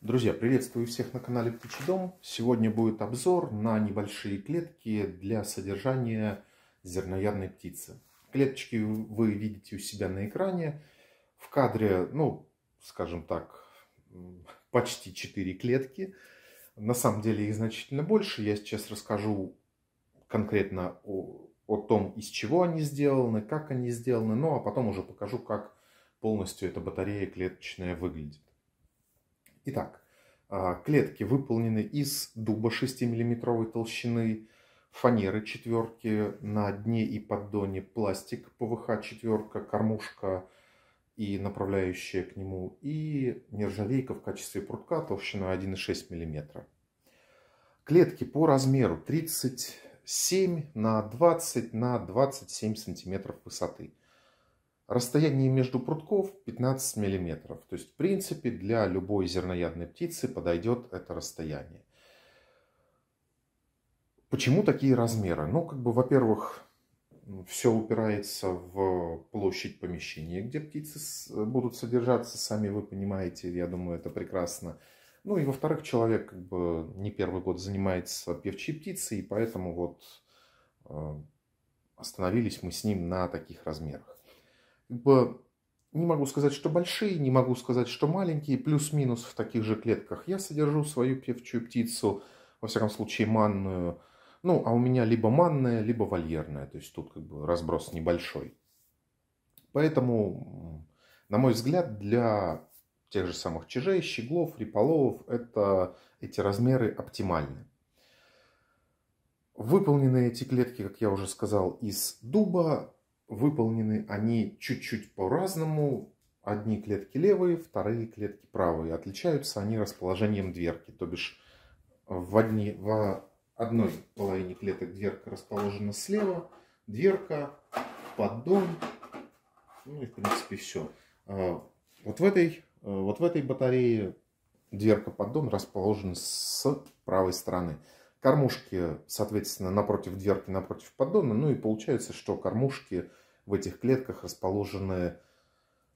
Друзья, приветствую всех на канале Птичий дом. Сегодня будет обзор на небольшие клетки для содержания зерноядной птицы. Клеточки вы видите у себя на экране. В кадре, ну, скажем так, почти 4 клетки. На самом деле их значительно больше. Я сейчас расскажу конкретно о, о том, из чего они сделаны, как они сделаны. Ну, а потом уже покажу, как полностью эта батарея клеточная выглядит. Итак, а, клетки выполнены из дуба 6-мм толщины, фанеры четверки, на дне и поддоне пластик ПВХ четверка, кормушка и направляющая к нему, и нержавейка в качестве прутка толщина 1,6 мм. Клетки по размеру 37 на 20 на 27 сантиметров высоты. Расстояние между прутков 15 мм. То есть, в принципе, для любой зерноядной птицы подойдет это расстояние. Почему такие размеры? Ну, как бы, во-первых, все упирается в площадь помещения, где птицы будут содержаться. Сами вы понимаете, я думаю, это прекрасно. Ну и во-вторых, человек как бы не первый год занимается певчей птицей, и поэтому вот э, остановились мы с ним на таких размерах как бы не могу сказать, что большие, не могу сказать, что маленькие, плюс-минус в таких же клетках. Я содержу свою певчую птицу, во всяком случае манную. Ну, а у меня либо манная, либо вольерная. То есть тут как бы разброс небольшой. Поэтому, на мой взгляд, для тех же самых чижей, щеглов, риполовов, это, эти размеры оптимальны. Выполнены эти клетки, как я уже сказал, из дуба, выполнены они чуть-чуть по-разному. Одни клетки левые, вторые клетки правые. Отличаются они расположением дверки. То бишь в, одни, в одной половине клеток дверка расположена слева, дверка, поддон, ну и в принципе все. А, вот в этой, вот в этой батарее дверка поддон расположена с правой стороны. Кормушки, соответственно, напротив дверки, напротив поддона. Ну и получается, что кормушки в этих клетках расположены,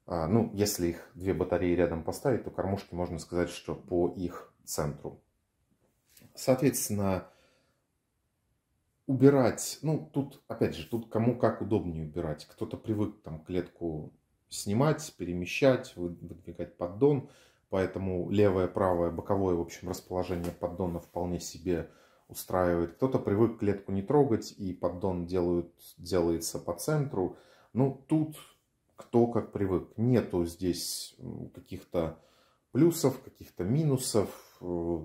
а, ну, если их две батареи рядом поставить, то кормушки можно сказать, что по их центру. Соответственно, убирать, ну, тут, опять же, тут кому как удобнее убирать. Кто-то привык там клетку снимать, перемещать, выдвигать поддон, поэтому левое, правое, боковое, в общем, расположение поддона вполне себе устраивает. Кто-то привык клетку не трогать, и поддон делают, делается по центру. Ну, тут кто как привык. Нету здесь каких-то плюсов, каких-то минусов. Э,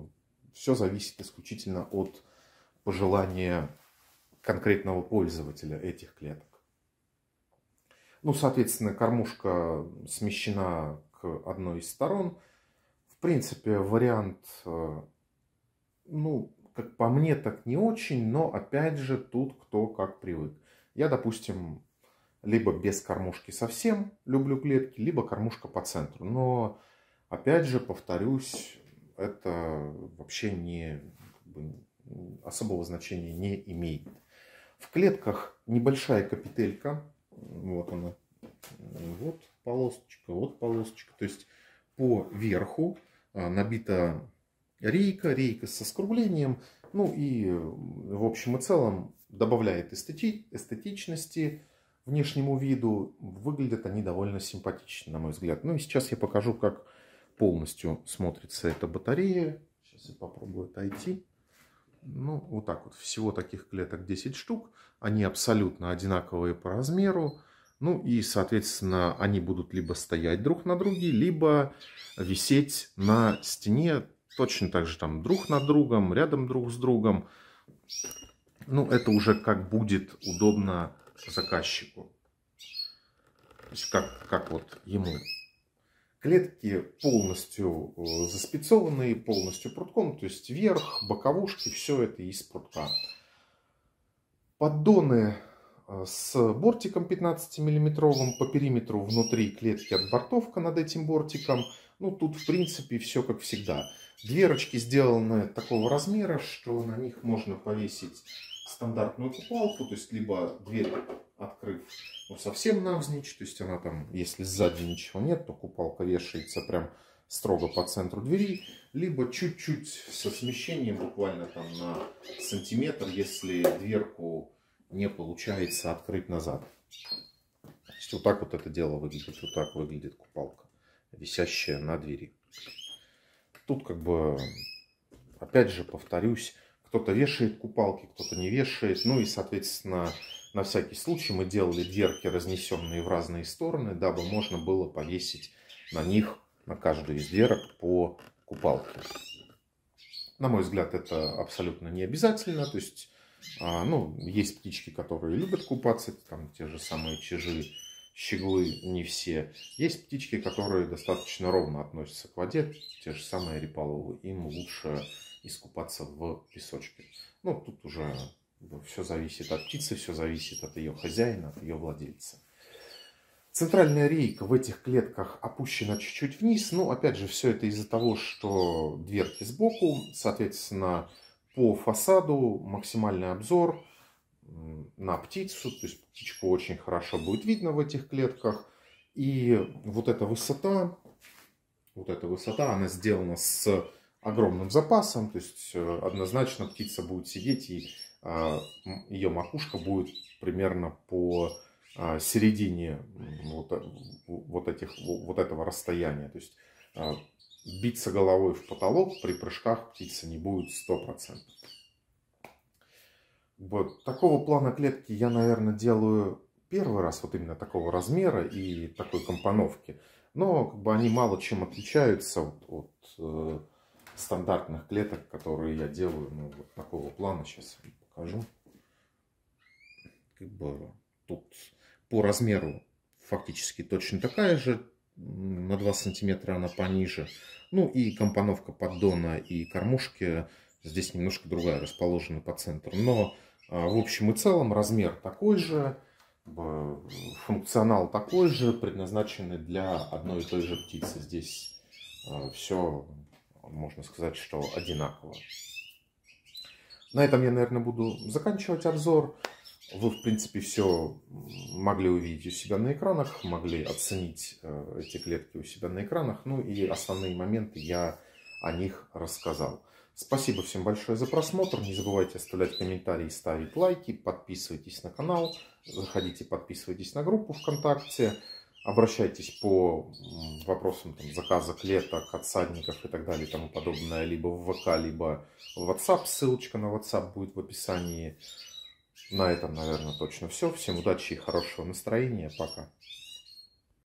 Все зависит исключительно от пожелания конкретного пользователя этих клеток. Ну, соответственно, кормушка смещена к одной из сторон. В принципе, вариант, э, ну, как по мне, так не очень, но опять же тут кто как привык. Я, допустим, либо без кормушки совсем люблю клетки, либо кормушка по центру. Но, опять же, повторюсь, это вообще не особого значения не имеет. В клетках небольшая капителька, вот она, вот полосочка, вот полосочка, то есть по верху а, набита рейка, рейка со скруглением, ну и в общем и целом добавляет эстети эстетичности внешнему виду. Выглядят они довольно симпатично, на мой взгляд. Ну и сейчас я покажу, как полностью смотрится эта батарея. Сейчас я попробую отойти. Ну, вот так вот. Всего таких клеток 10 штук. Они абсолютно одинаковые по размеру. Ну и, соответственно, они будут либо стоять друг на друге, либо висеть на стене точно так же там друг над другом, рядом друг с другом. Ну, это уже как будет удобно заказчику. То есть как, как вот ему. Клетки полностью э, заспецованные, полностью прутком, то есть верх, боковушки, все это из прутка. Поддоны э, с бортиком 15 миллиметровым по периметру внутри клетки отбортовка над этим бортиком. Ну, тут, в принципе, все как всегда. Дверочки сделаны такого размера, что на них можно повесить стандартную купалку, то есть либо дверь открыв ну, совсем навзничь, то есть она там, если сзади ничего нет, то купалка вешается прям строго по центру двери, либо чуть-чуть со смещением, буквально там на сантиметр, если дверку не получается открыть назад. То есть вот так вот это дело выглядит, вот так выглядит купалка, висящая на двери. Тут как бы, опять же, повторюсь, кто-то вешает купалки, кто-то не вешает. Ну и, соответственно, на всякий случай мы делали дверки, разнесенные в разные стороны, дабы можно было повесить на них, на каждую из дверок по купалке. На мой взгляд, это абсолютно не обязательно. То есть, а, ну, есть птички, которые любят купаться, там те же самые чижи, щеглы, не все. Есть птички, которые достаточно ровно относятся к воде, те же самые репаловые. Им лучше искупаться в песочке. Ну, тут уже все зависит от птицы, все зависит от ее хозяина, от ее владельца. Центральная рейка в этих клетках опущена чуть-чуть вниз. Ну, опять же, все это из-за того, что дверки сбоку. Соответственно, по фасаду максимальный обзор на птицу. То есть птичку очень хорошо будет видно в этих клетках. И вот эта высота, вот эта высота, она сделана с огромным запасом. То есть э, однозначно птица будет сидеть и а, ее макушка будет примерно по а, середине вот, э, вот, этих, вот этого расстояния. То есть а, биться головой в потолок при прыжках птица не будет 100%. Вот такого плана клетки я, наверное, делаю первый раз, вот именно такого размера и такой компоновки. Но как бы они мало чем отличаются от, от э, стандартных клеток, которые я делаю, ну, вот такого плана, сейчас покажу. Как бы тут по размеру фактически точно такая же, на 2 сантиметра она пониже. Ну и компоновка поддона и кормушки здесь немножко другая, расположена по центру. Но в общем и целом размер такой же, функционал такой же, предназначенный для одной и той же птицы. Здесь а, все можно сказать, что одинаково. На этом я, наверное, буду заканчивать обзор. Вы, в принципе, все могли увидеть у себя на экранах, могли оценить э, эти клетки у себя на экранах. Ну и основные моменты я о них рассказал. Спасибо всем большое за просмотр. Не забывайте оставлять комментарии, ставить лайки, подписывайтесь на канал, заходите, подписывайтесь на группу ВКонтакте. Обращайтесь по вопросам там, заказа клеток, отсадников и так далее и тому подобное, либо в ВК, либо в WhatsApp. Ссылочка на WhatsApp будет в описании. На этом, наверное, точно все. Всем удачи и хорошего настроения. Пока.